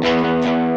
Música